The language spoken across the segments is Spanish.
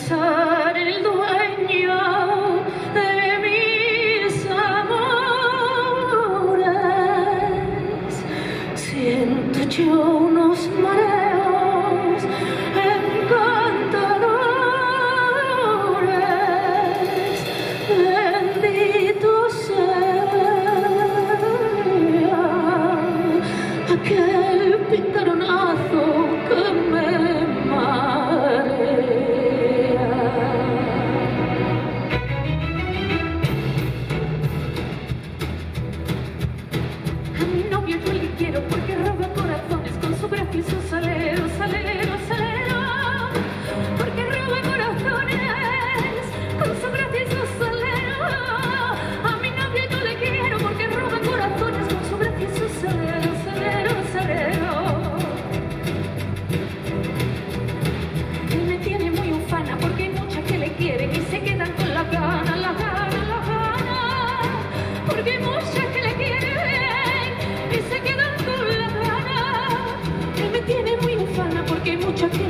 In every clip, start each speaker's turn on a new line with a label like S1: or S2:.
S1: El dueño de mis amores siento yo unos mareos encantadores, bendito se vea aquel pintarón azul que me.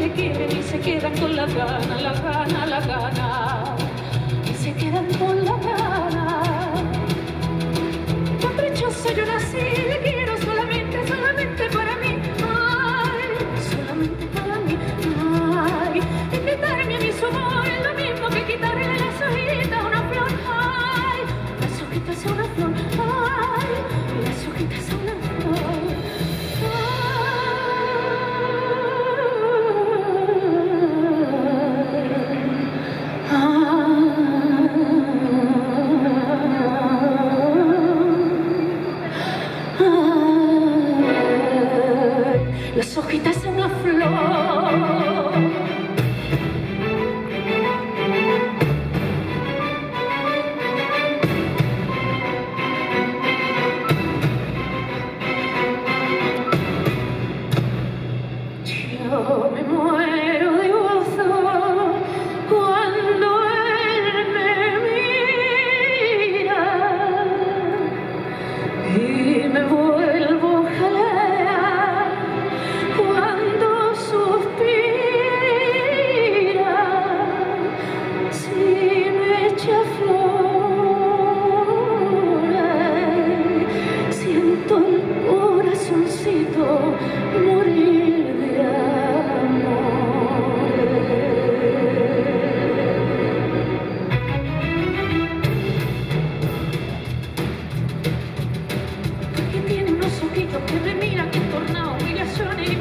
S1: se quieren y se quedan con la gana, la gana, la gana. Las hojitas a una flor.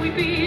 S1: we be